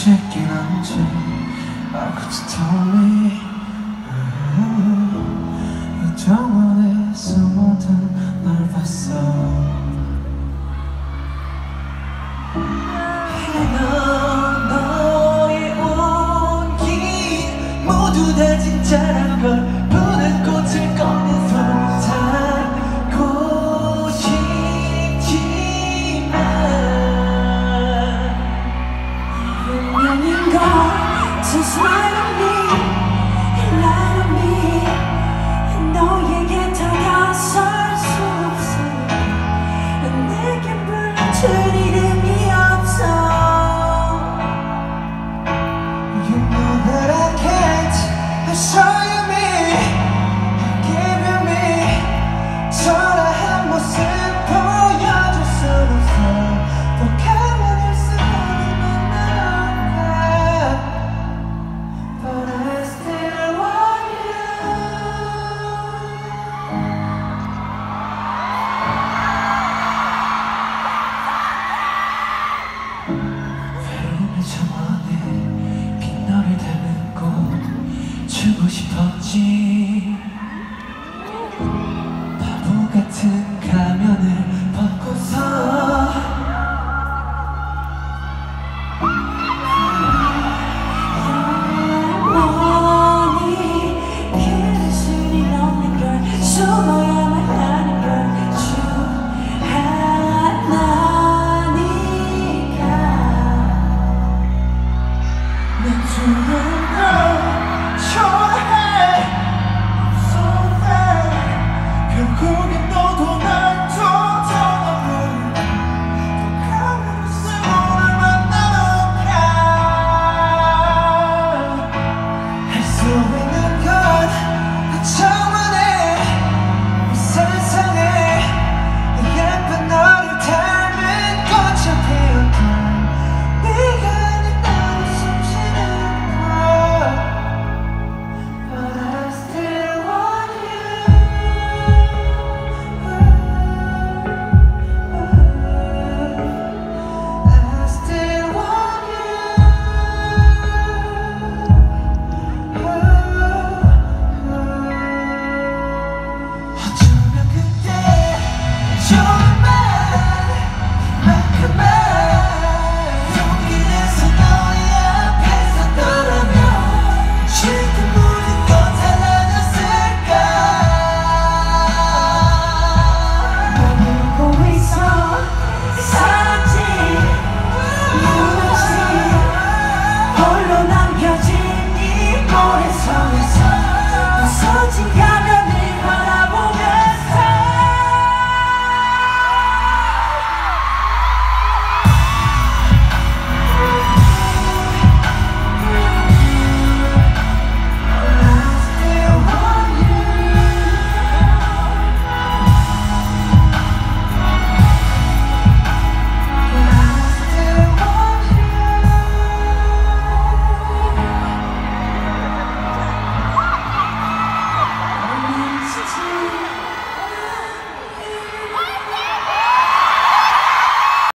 싶긴 한지 I could you tell me 이정원에서 모든 널 봤어 모두 다 진짜란 걸 보는 꼴 주고 싶었지. 바보 같은